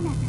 ま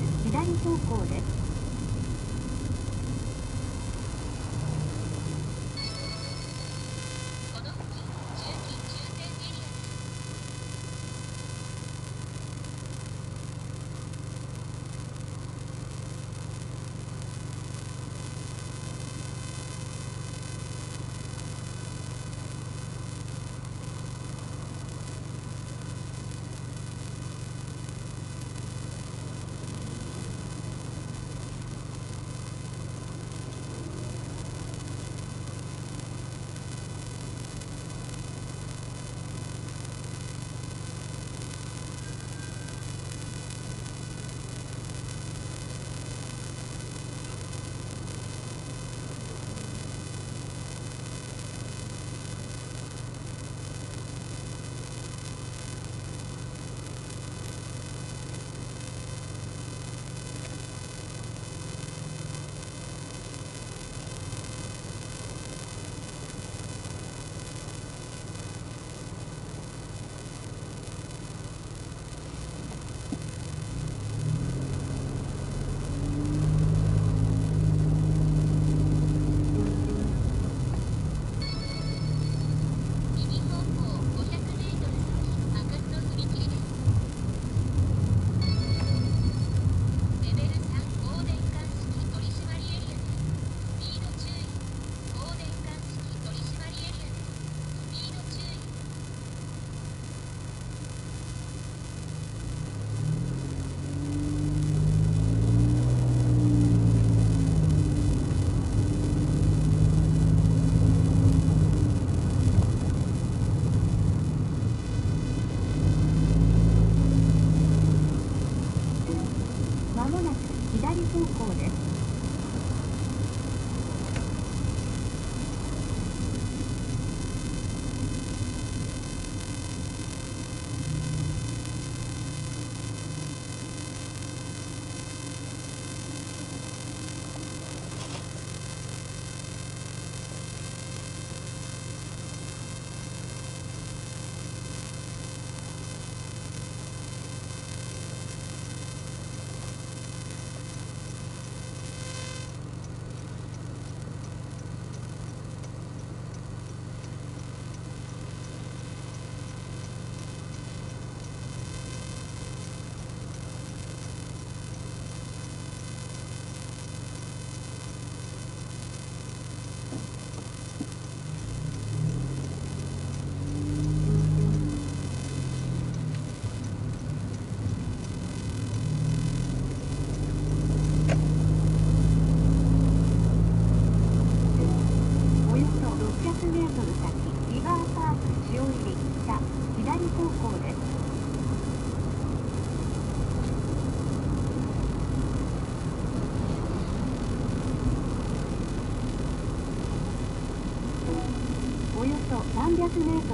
300。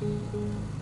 thank you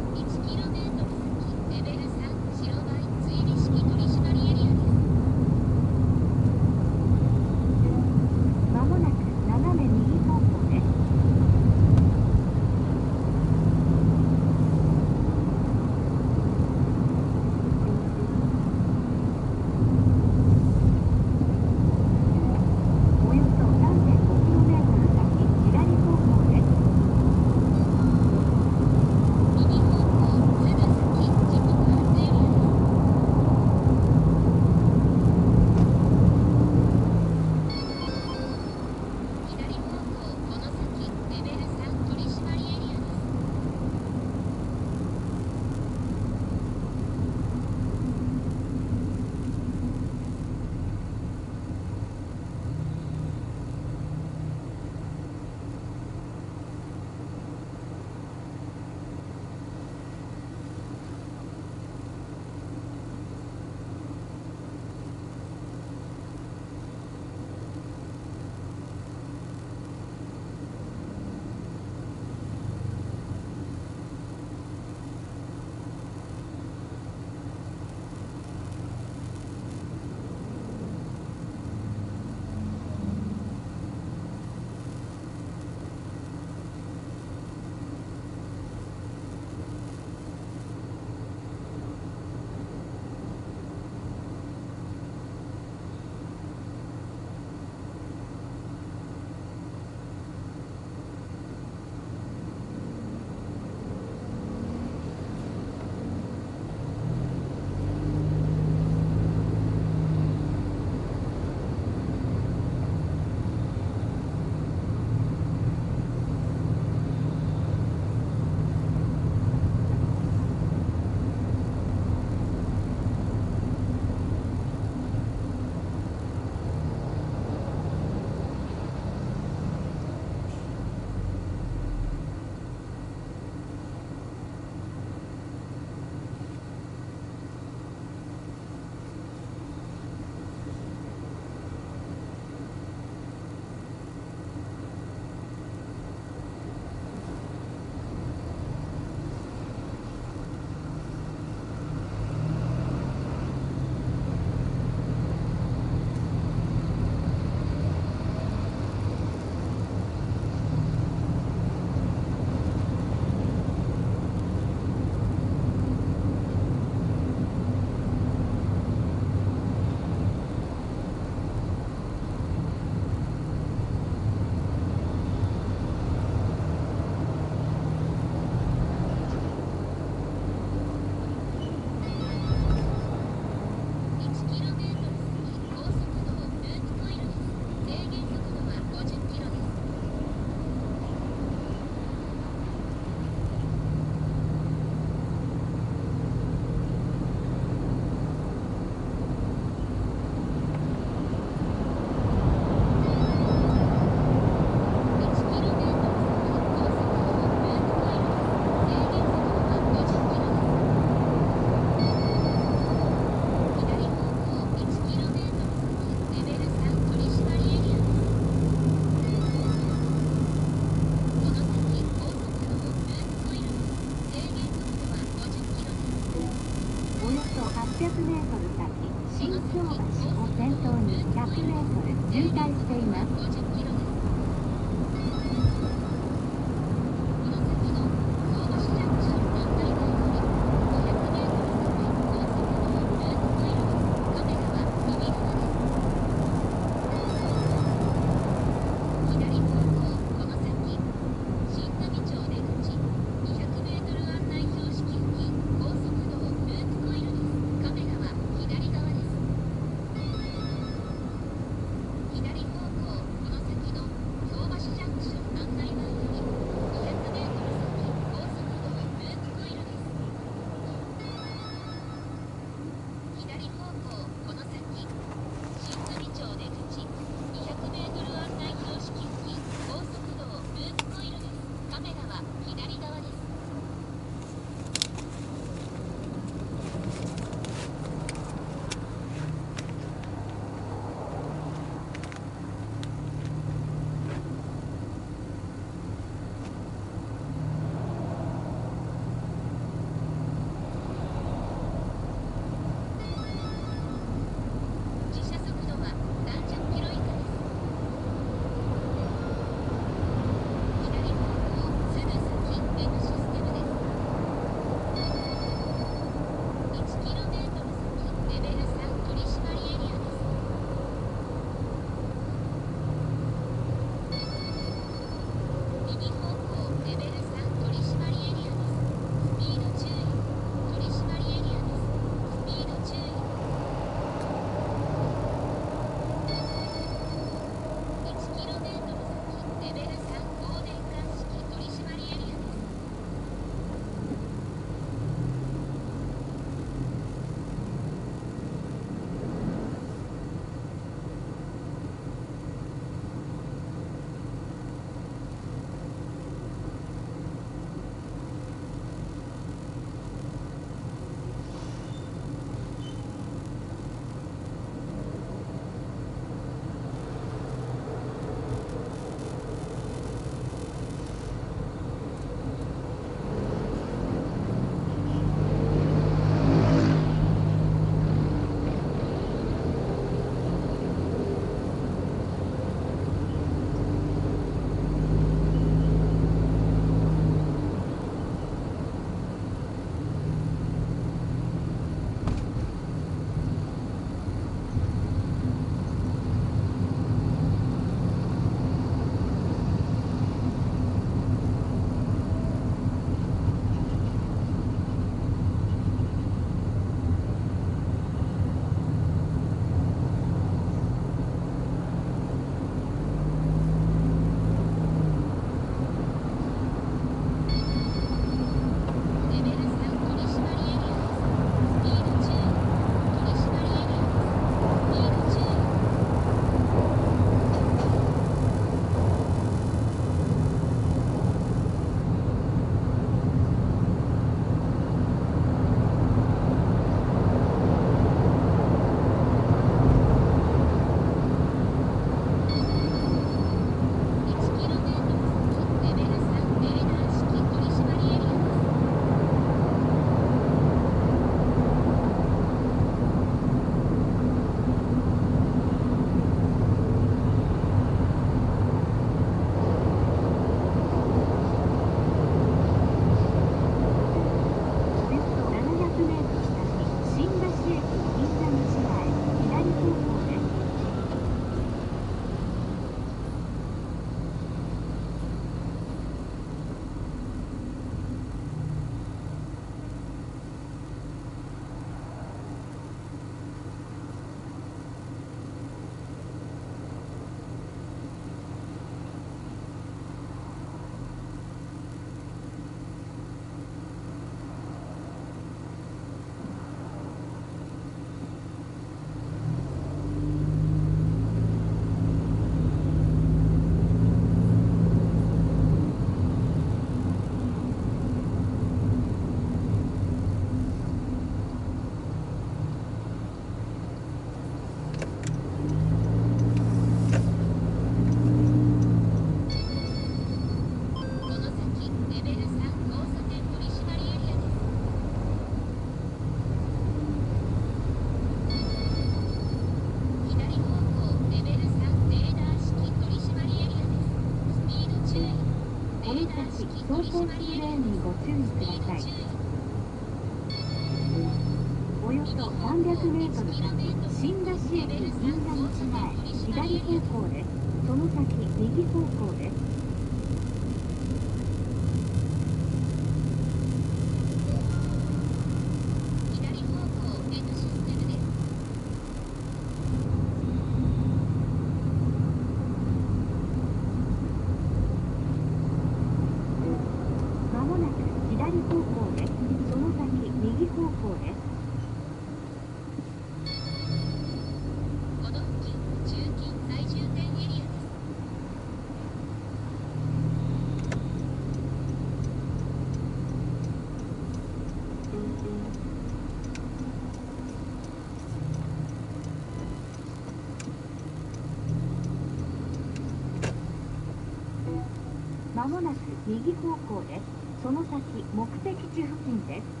もなく右方向です。その先目的地付近です。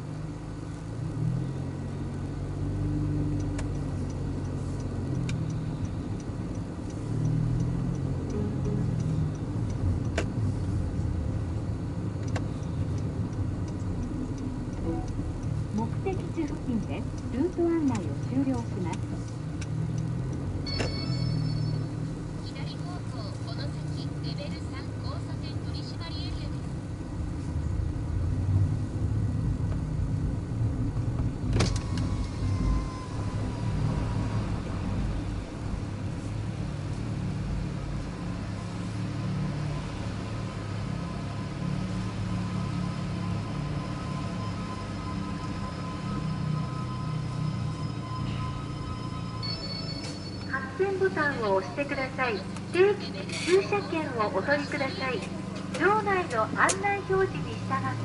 タンを押してください。定期駐車券をお取りください。場内の案内表示に従って